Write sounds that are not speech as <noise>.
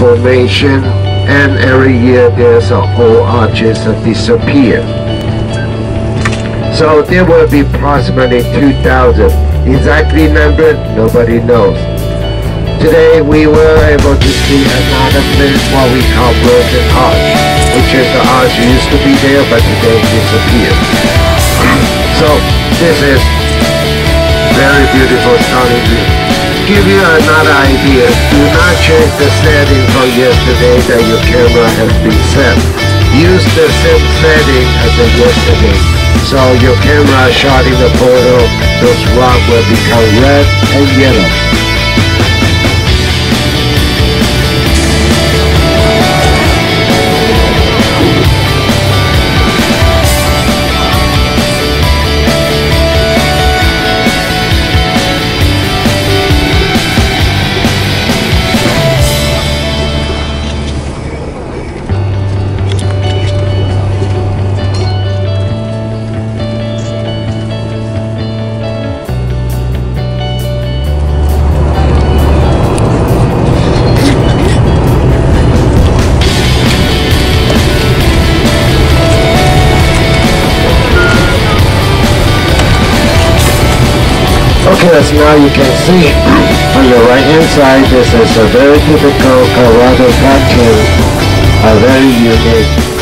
formation and every year there's a old arches that disappear. So there will be approximately 2,000. Exactly number, nobody knows. Today we were able to see another place what we call Broken Arch, which is the arch used to be there but today disappeared. <clears throat> so this is very beautiful stunning view. Give you another idea, do not change the setting from yesterday that your camera has been set. Use the same setting as yesterday. So your camera shot in the photo, those rocks will become red and yellow. As now you can see on your right hand side, this is a very typical Colorado Canyon, a very unique